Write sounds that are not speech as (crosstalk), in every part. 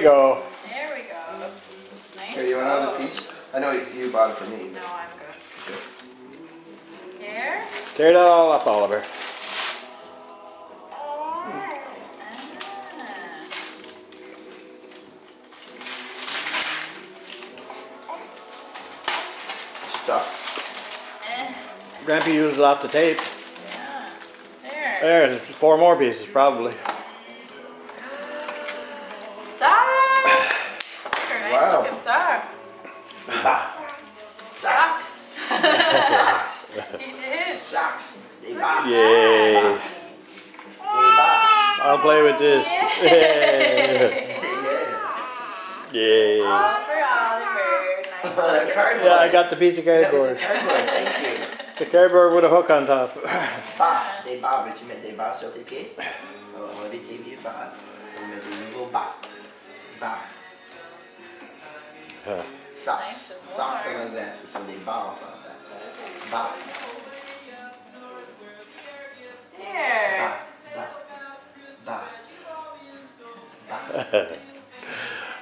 we go. There we go. Nice. Here, you want another roll. piece? I know you, you bought it for me. No, I'm good. Here. Tear that all up, Oliver. Stuff. Eh. Grandpa used lots of tape. Yeah. There. There, there's four more pieces probably. Socks. They buy. Yay. I'll play with this. Yeah. (laughs) Yay. Oh, Oliver. Nice. Yeah, I got the piece of That was a cardboard. cardboard. Thank you. The cardboard with a hook on top. Bah. Des bas. Veux-tu mettre des bas sur tes pieds? On va enlever tes pieds bas. On va mettre des nouveaux bas. Bas. Huh. Socks. Nice and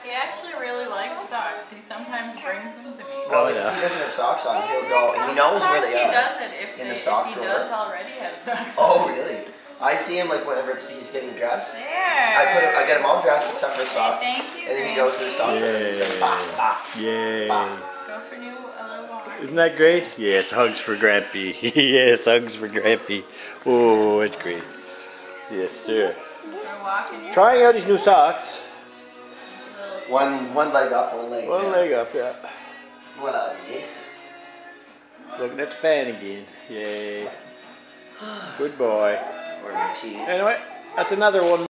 He actually really likes socks. He sometimes brings them to me. Well, Oh, yeah. if he doesn't have socks on, he'll go, and he knows where Sometimes they he are. doesn't if, In they, the sock if he drawer. does already have socks. Oh, really? I see him like whenever it's, he's getting dressed. There. I put him, I get him all dressed except for his socks. Thank you, and then he goes to the sock drawer and he says, bah, bah. Yay. Go for new a. Isn't that great? Yes, hugs for Grampy. (laughs) yes, hugs for Grampy. Oh, it's great. Yes, sir. We're walking Trying out these new socks. One, one leg up, one leg One down. leg up, yeah. Voilà, Didier. Looking at the fan again. Yay. Good boy. Or your. Anyway, that's another one.